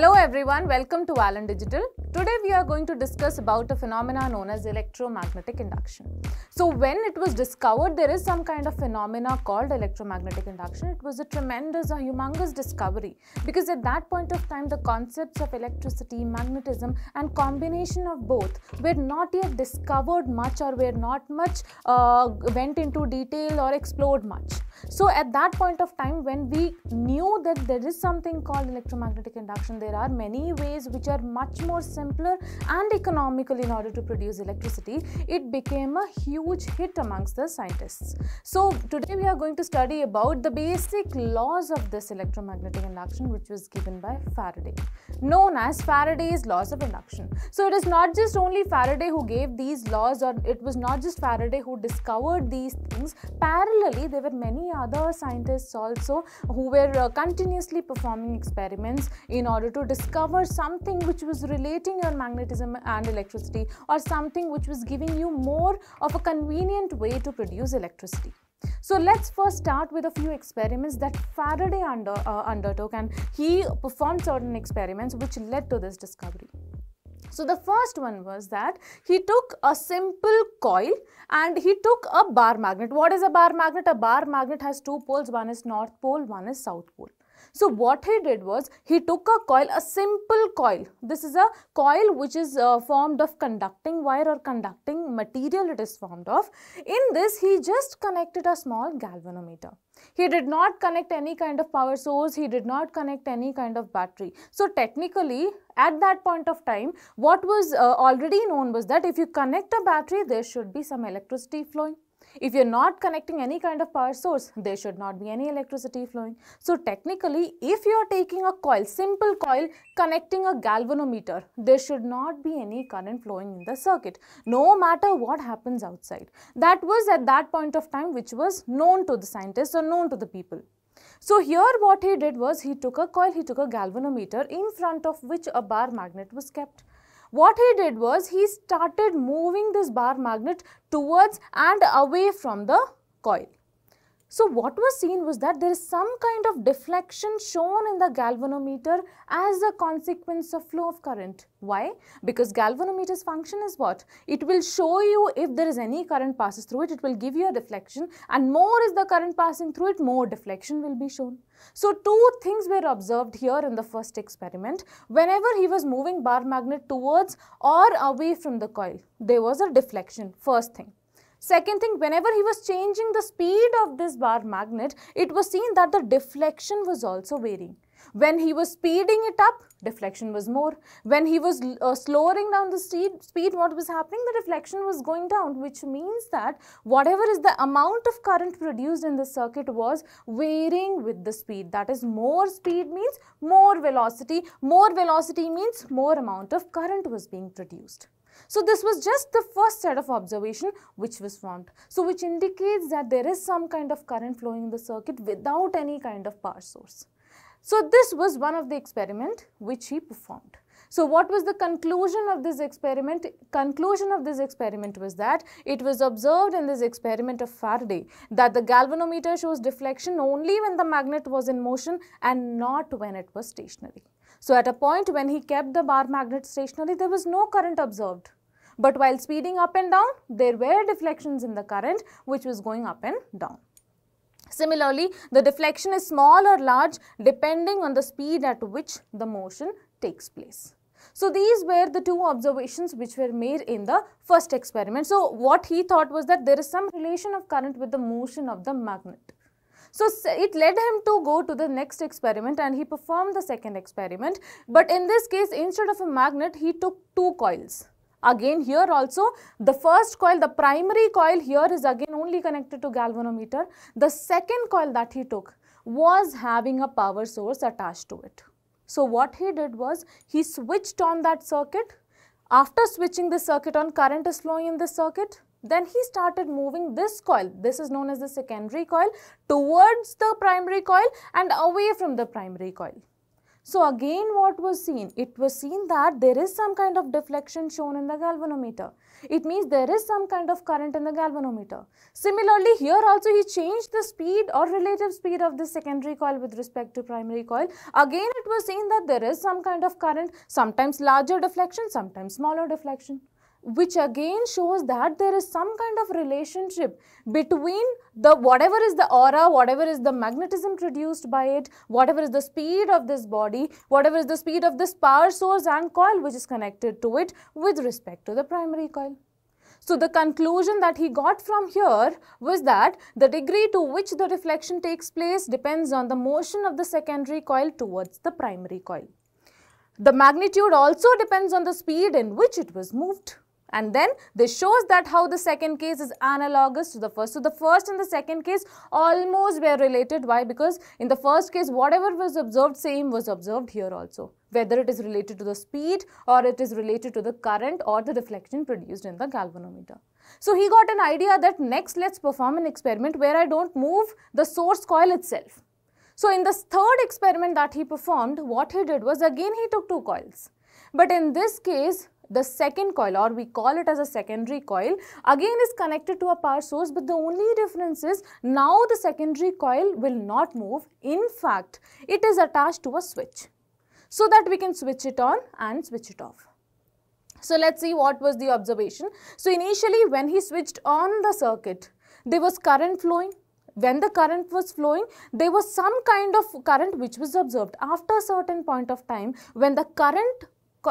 Hello everyone, welcome to ALLEN Digital. Today we are going to discuss about a phenomena known as electromagnetic induction. So when it was discovered there is some kind of phenomena called electromagnetic induction. It was a tremendous, a humongous discovery because at that point of time the concepts of electricity, magnetism and combination of both were not yet discovered much or were not much uh, went into detail or explored much. So at that point of time when we knew that there is something called electromagnetic induction there are many ways which are much more simpler and economical in order to produce electricity it became a huge hit amongst the scientists. So today we are going to study about the basic laws of this electromagnetic induction which was given by faraday known as faraday's laws of induction. So it is not just only faraday who gave these laws or it was not just faraday who discovered these things. Parallelly there were many other scientists also who were uh, continuously performing experiments in order to discover something which was relating your magnetism and electricity or something which was giving you more of a convenient way to produce electricity. So let's first start with a few experiments that Faraday under, uh, undertook and he performed certain experiments which led to this discovery. So the first one was that he took a simple coil and he took a bar magnet. What is a bar magnet? A bar magnet has two poles, one is north pole, one is south pole. So what he did was he took a coil, a simple coil. This is a coil which is uh, formed of conducting wire or conducting material it is formed of. In this he just connected a small galvanometer. He did not connect any kind of power source, he did not connect any kind of battery. So technically at that point of time what was uh, already known was that if you connect a battery there should be some electricity flowing. If you're not connecting any kind of power source, there should not be any electricity flowing. So technically, if you're taking a coil, simple coil, connecting a galvanometer, there should not be any current flowing in the circuit, no matter what happens outside. That was at that point of time which was known to the scientists or known to the people. So here what he did was he took a coil, he took a galvanometer in front of which a bar magnet was kept. What he did was he started moving this bar magnet towards and away from the coil. So what was seen was that there is some kind of deflection shown in the galvanometer as a consequence of flow of current. Why? Because galvanometer's function is what? It will show you if there is any current passes through it, it will give you a deflection and more is the current passing through it, more deflection will be shown. So two things were observed here in the first experiment. Whenever he was moving bar magnet towards or away from the coil, there was a deflection, first thing. Second thing, whenever he was changing the speed of this bar magnet, it was seen that the deflection was also varying. When he was speeding it up, deflection was more. When he was uh, slowing down the speed, speed, what was happening? The deflection was going down, which means that whatever is the amount of current produced in the circuit was varying with the speed. That is, more speed means more velocity. More velocity means more amount of current was being produced. So this was just the first set of observation which was formed. So which indicates that there is some kind of current flowing in the circuit without any kind of power source. So this was one of the experiment which he performed. So what was the conclusion of this experiment? Conclusion of this experiment was that it was observed in this experiment of Faraday that the galvanometer shows deflection only when the magnet was in motion and not when it was stationary. So at a point when he kept the bar magnet stationary, there was no current observed. But while speeding up and down, there were deflections in the current which was going up and down. Similarly, the deflection is small or large depending on the speed at which the motion takes place. So these were the two observations which were made in the first experiment. So what he thought was that there is some relation of current with the motion of the magnet. So it led him to go to the next experiment and he performed the second experiment. But in this case, instead of a magnet, he took two coils. Again here also the first coil, the primary coil here is again only connected to galvanometer. The second coil that he took was having a power source attached to it. So what he did was he switched on that circuit. After switching the circuit on, current is flowing in this circuit. Then he started moving this coil, this is known as the secondary coil, towards the primary coil and away from the primary coil. So again what was seen? It was seen that there is some kind of deflection shown in the galvanometer. It means there is some kind of current in the galvanometer. Similarly, here also he changed the speed or relative speed of the secondary coil with respect to primary coil. Again, it was seen that there is some kind of current, sometimes larger deflection, sometimes smaller deflection which again shows that there is some kind of relationship between the whatever is the aura whatever is the magnetism produced by it whatever is the speed of this body whatever is the speed of this power source and coil which is connected to it with respect to the primary coil so the conclusion that he got from here was that the degree to which the reflection takes place depends on the motion of the secondary coil towards the primary coil. The magnitude also depends on the speed in which it was moved. And then this shows that how the second case is analogous to the first. So the first and the second case almost were related. Why? Because in the first case, whatever was observed, same was observed here also. Whether it is related to the speed or it is related to the current or the reflection produced in the galvanometer. So he got an idea that next let's perform an experiment where I don't move the source coil itself. So in the third experiment that he performed, what he did was again he took two coils. But in this case, the second coil or we call it as a secondary coil again is connected to a power source but the only difference is now the secondary coil will not move. In fact, it is attached to a switch so that we can switch it on and switch it off. So let's see what was the observation. So initially when he switched on the circuit, there was current flowing. When the current was flowing, there was some kind of current which was observed. After a certain point of time, when the current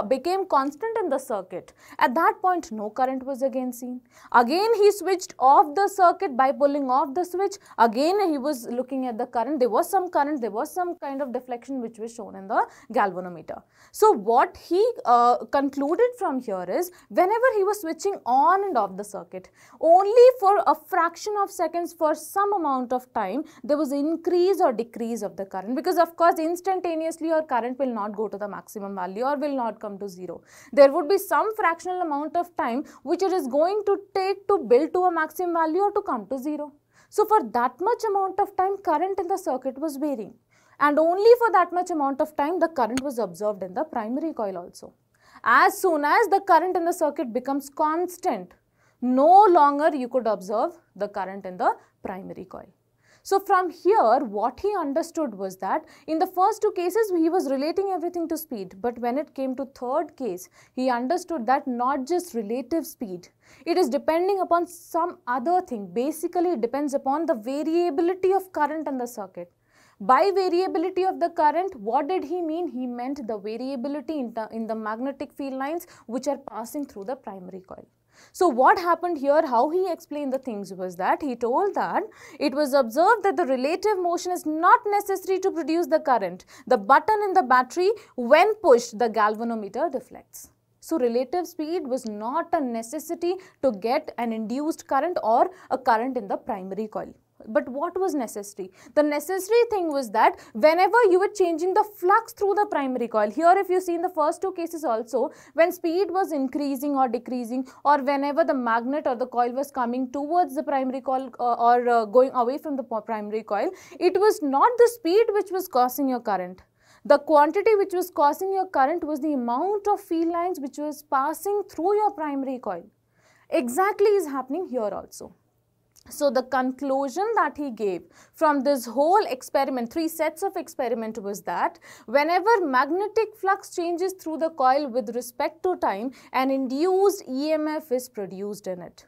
became constant in the circuit. At that point, no current was again seen. Again, he switched off the circuit by pulling off the switch. Again, he was looking at the current. There was some current, there was some kind of deflection which was shown in the galvanometer. So, what he uh, concluded from here is whenever he was switching on and off the circuit, only for a fraction of seconds for some amount of time, there was increase or decrease of the current because of course, instantaneously your current will not go to the maximum value or will not come to 0. There would be some fractional amount of time which it is going to take to build to a maximum value or to come to 0. So, for that much amount of time current in the circuit was varying and only for that much amount of time the current was observed in the primary coil also. As soon as the current in the circuit becomes constant, no longer you could observe the current in the primary coil. So from here, what he understood was that in the first two cases, he was relating everything to speed. But when it came to third case, he understood that not just relative speed, it is depending upon some other thing. Basically, it depends upon the variability of current in the circuit. By variability of the current, what did he mean? He meant the variability in the, in the magnetic field lines which are passing through the primary coil. So what happened here, how he explained the things was that he told that it was observed that the relative motion is not necessary to produce the current. The button in the battery, when pushed, the galvanometer deflects. So relative speed was not a necessity to get an induced current or a current in the primary coil. But what was necessary? The necessary thing was that whenever you were changing the flux through the primary coil, here if you see in the first two cases also, when speed was increasing or decreasing or whenever the magnet or the coil was coming towards the primary coil uh, or uh, going away from the primary coil, it was not the speed which was causing your current. The quantity which was causing your current was the amount of field lines which was passing through your primary coil. Exactly is happening here also. So the conclusion that he gave from this whole experiment, three sets of experiment was that whenever magnetic flux changes through the coil with respect to time, an induced EMF is produced in it.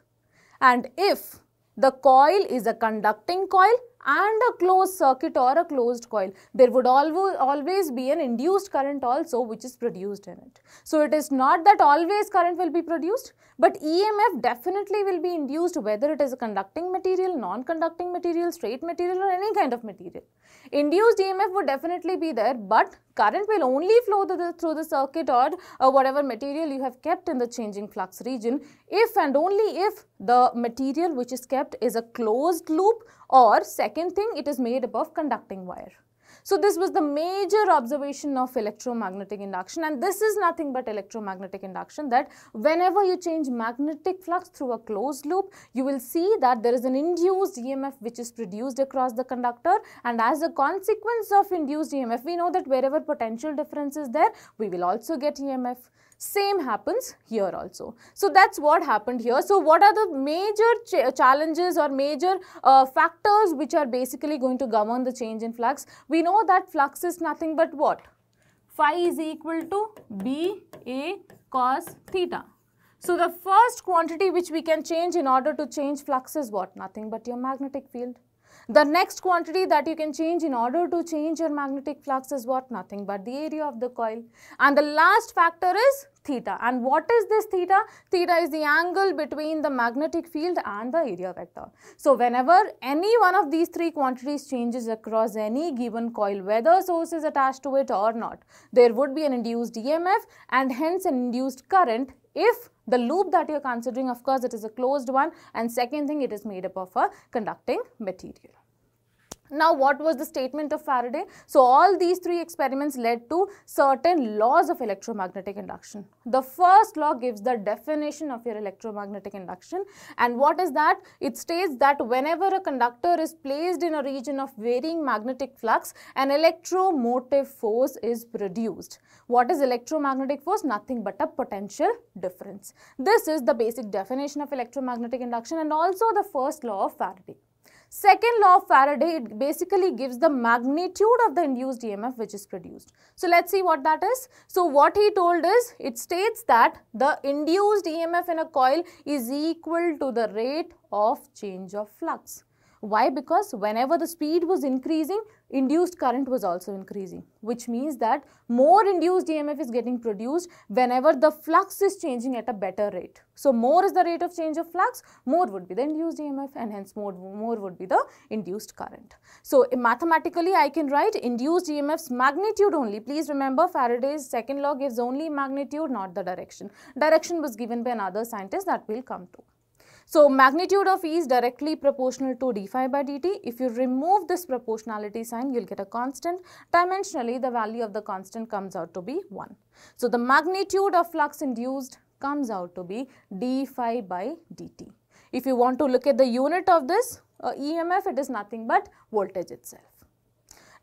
And if the coil is a conducting coil and a closed circuit or a closed coil, there would always be an induced current also which is produced in it. So it is not that always current will be produced, but EMF definitely will be induced whether it is a conducting material, non-conducting material, straight material or any kind of material. Induced EMF would definitely be there, but current will only flow the, through the circuit or uh, whatever material you have kept in the changing flux region if and only if the material which is kept is a closed loop or second thing it is made up of conducting wire. So this was the major observation of electromagnetic induction and this is nothing but electromagnetic induction that whenever you change magnetic flux through a closed loop, you will see that there is an induced EMF which is produced across the conductor and as a consequence of induced EMF, we know that wherever potential difference is there, we will also get EMF. Same happens here also. So that's what happened here. So what are the major ch challenges or major uh, factors which are basically going to govern the change in flux? We know that flux is nothing but what? Phi is equal to B A cos theta. So the first quantity which we can change in order to change flux is what? Nothing but your magnetic field. The next quantity that you can change in order to change your magnetic flux is what? Nothing but the area of the coil. And the last factor is theta. And what is this theta? Theta is the angle between the magnetic field and the area vector. So whenever any one of these three quantities changes across any given coil, whether source is attached to it or not, there would be an induced EMF and hence an induced current if the loop that you're considering, of course, it is a closed one and second thing, it is made up of a conducting material. Now, what was the statement of Faraday? So, all these three experiments led to certain laws of electromagnetic induction. The first law gives the definition of your electromagnetic induction. And what is that? It states that whenever a conductor is placed in a region of varying magnetic flux, an electromotive force is produced. What is electromagnetic force? Nothing but a potential difference. This is the basic definition of electromagnetic induction and also the first law of Faraday. Second law of Faraday, it basically gives the magnitude of the induced EMF which is produced. So, let us see what that is. So, what he told is, it states that the induced EMF in a coil is equal to the rate of change of flux. Why? Because whenever the speed was increasing, induced current was also increasing, which means that more induced EMF is getting produced whenever the flux is changing at a better rate. So, more is the rate of change of flux, more would be the induced EMF and hence more, more would be the induced current. So, mathematically I can write induced EMF's magnitude only. Please remember Faraday's second law gives only magnitude not the direction. Direction was given by another scientist that we'll come to. So, magnitude of E is directly proportional to d phi by dt. If you remove this proportionality sign, you will get a constant. Dimensionally, the value of the constant comes out to be 1. So, the magnitude of flux induced comes out to be d phi by dt. If you want to look at the unit of this uh, EMF, it is nothing but voltage itself.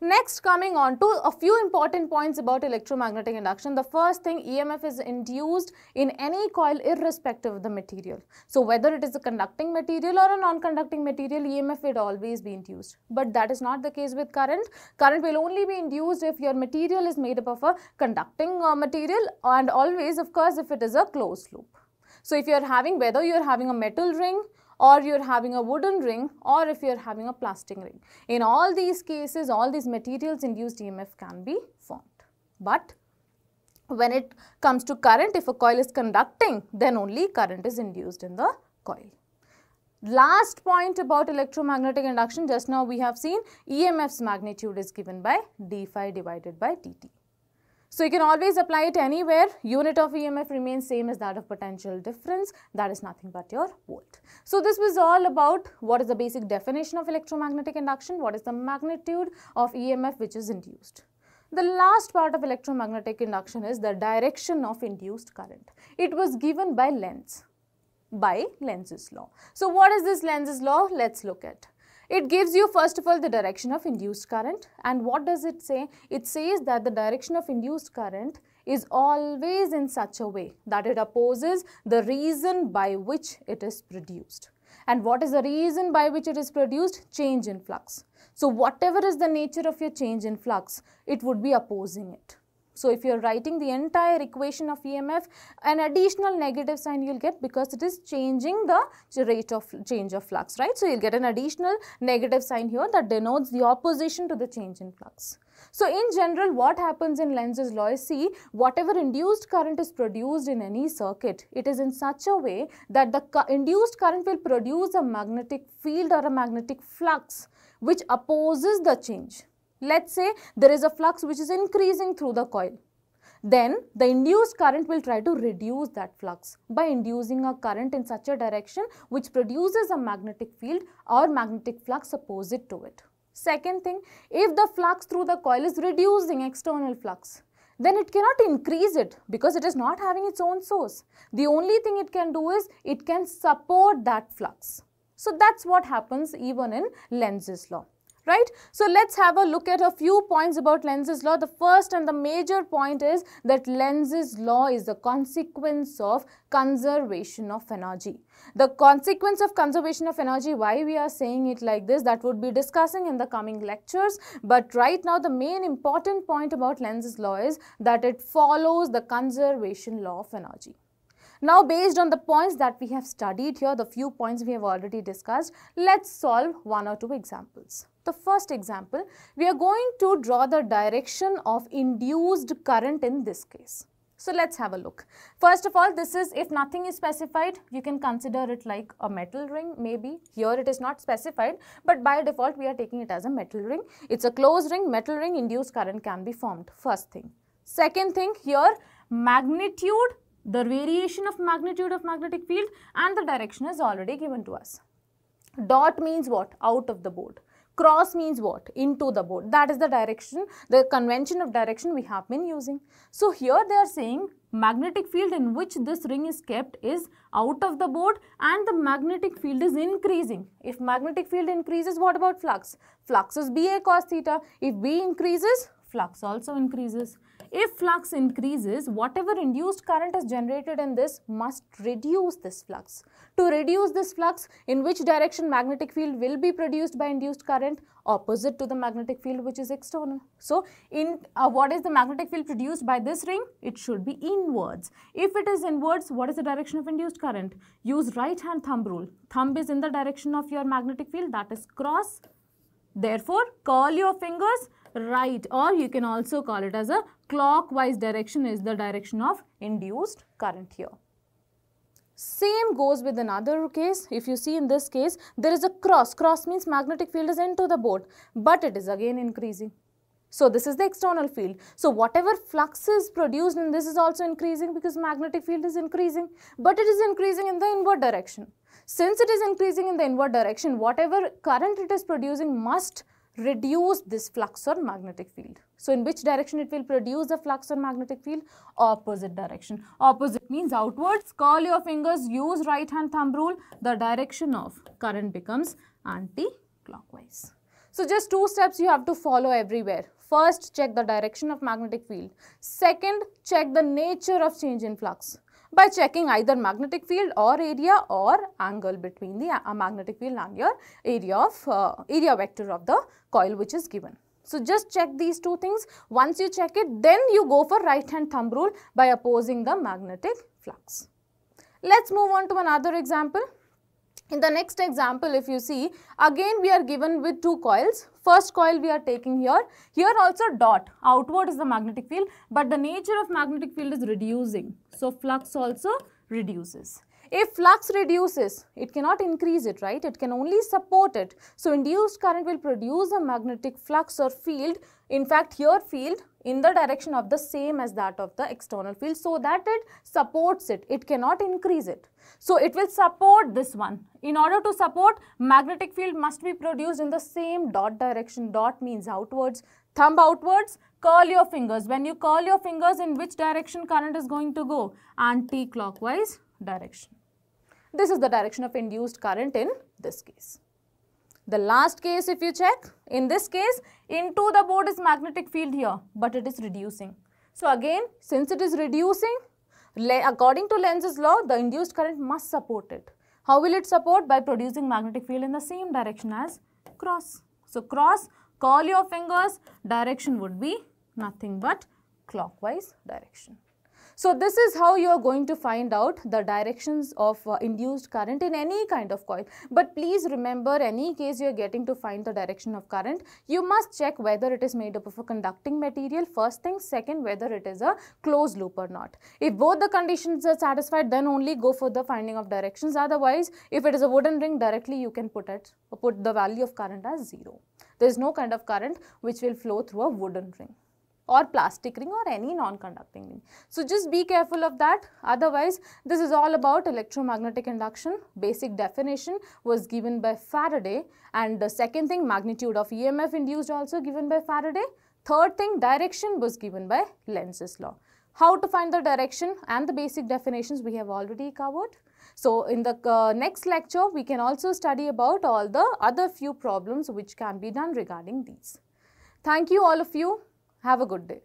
Next coming on to a few important points about electromagnetic induction. The first thing EMF is induced in any coil irrespective of the material. So whether it is a conducting material or a non-conducting material EMF will always be induced. But that is not the case with current. Current will only be induced if your material is made up of a conducting uh, material and always of course if it is a closed loop. So if you are having whether you are having a metal ring or you're having a wooden ring or if you're having a plastic ring. In all these cases, all these materials induced EMF can be formed. But when it comes to current, if a coil is conducting, then only current is induced in the coil. Last point about electromagnetic induction, just now we have seen EMF's magnitude is given by d phi divided by dt. So you can always apply it anywhere. Unit of EMF remains same as that of potential difference. That is nothing but your volt. So this was all about what is the basic definition of electromagnetic induction, what is the magnitude of EMF which is induced. The last part of electromagnetic induction is the direction of induced current. It was given by Lenz, by Lenz's law. So what is this Lenz's law? Let's look at. It gives you first of all the direction of induced current and what does it say? It says that the direction of induced current is always in such a way that it opposes the reason by which it is produced. And what is the reason by which it is produced? Change in flux. So whatever is the nature of your change in flux, it would be opposing it. So if you're writing the entire equation of EMF, an additional negative sign you'll get because it is changing the rate of change of flux, right? So you'll get an additional negative sign here that denotes the opposition to the change in flux. So in general, what happens in Lenz's law is see, whatever induced current is produced in any circuit, it is in such a way that the induced current will produce a magnetic field or a magnetic flux which opposes the change. Let's say there is a flux which is increasing through the coil. Then the induced current will try to reduce that flux by inducing a current in such a direction which produces a magnetic field or magnetic flux opposite to it. Second thing, if the flux through the coil is reducing external flux, then it cannot increase it because it is not having its own source. The only thing it can do is it can support that flux. So that's what happens even in Lenz's law right? So let's have a look at a few points about Lenz's law. The first and the major point is that Lenz's law is the consequence of conservation of energy. The consequence of conservation of energy, why we are saying it like this, that would be discussing in the coming lectures. But right now, the main important point about Lenz's law is that it follows the conservation law of energy. Now, based on the points that we have studied here, the few points we have already discussed, let's solve one or two examples. The first example, we are going to draw the direction of induced current in this case. So let's have a look. First of all, this is if nothing is specified, you can consider it like a metal ring maybe. Here it is not specified, but by default we are taking it as a metal ring. It's a closed ring, metal ring, induced current can be formed. First thing. Second thing here, magnitude, the variation of magnitude of magnetic field and the direction is already given to us. Dot means what? Out of the board. Cross means what? Into the board. That is the direction, the convention of direction we have been using. So here they are saying magnetic field in which this ring is kept is out of the board and the magnetic field is increasing. If magnetic field increases, what about flux? Flux is BA cos theta. If B increases, flux also increases. If flux increases, whatever induced current is generated in this must reduce this flux. To reduce this flux, in which direction magnetic field will be produced by induced current? Opposite to the magnetic field which is external. So, in uh, what is the magnetic field produced by this ring? It should be inwards. If it is inwards, what is the direction of induced current? Use right hand thumb rule. Thumb is in the direction of your magnetic field that is cross. Therefore, curl your fingers right or you can also call it as a clockwise direction is the direction of induced current here. Same goes with another case. If you see in this case, there is a cross. Cross means magnetic field is into the board, but it is again increasing. So, this is the external field. So, whatever flux is produced in this is also increasing because magnetic field is increasing, but it is increasing in the inward direction. Since it is increasing in the inward direction, whatever current it is producing must reduce this flux or magnetic field. So, in which direction it will produce the flux or magnetic field? Opposite direction. Opposite means outwards. Curl your fingers, use right hand thumb rule. The direction of current becomes anti-clockwise. So, just two steps you have to follow everywhere. First, check the direction of magnetic field. Second, check the nature of change in flux by checking either magnetic field or area or angle between the uh, magnetic field and your area of uh, area vector of the coil which is given. So, just check these two things. Once you check it, then you go for right hand thumb rule by opposing the magnetic flux. Let's move on to another example. In the next example, if you see, again we are given with two coils. First coil we are taking here. Here also dot. Outward is the magnetic field, but the nature of magnetic field is reducing. So, flux also reduces. If flux reduces, it cannot increase it, right? It can only support it. So, induced current will produce a magnetic flux or field. In fact, here field in the direction of the same as that of the external field so that it supports it. It cannot increase it. So, it will support this one. In order to support, magnetic field must be produced in the same dot direction. Dot means outwards. Thumb outwards, curl your fingers. When you curl your fingers, in which direction current is going to go? Anti-clockwise direction. This is the direction of induced current in this case. The last case if you check, in this case into the board is magnetic field here but it is reducing. So again since it is reducing according to Lenz's law the induced current must support it. How will it support? By producing magnetic field in the same direction as cross. So cross, curl your fingers, direction would be nothing but clockwise direction. So, this is how you are going to find out the directions of uh, induced current in any kind of coil. But please remember any case you are getting to find the direction of current, you must check whether it is made up of a conducting material first thing, second whether it is a closed loop or not. If both the conditions are satisfied then only go for the finding of directions otherwise if it is a wooden ring directly you can put it put the value of current as 0. There is no kind of current which will flow through a wooden ring or plastic ring or any non-conducting ring. So, just be careful of that otherwise this is all about electromagnetic induction basic definition was given by Faraday and the second thing magnitude of EMF induced also given by Faraday. Third thing direction was given by Lenz's law. How to find the direction and the basic definitions we have already covered. So, in the uh, next lecture, we can also study about all the other few problems which can be done regarding these. Thank you all of you. Have a good day.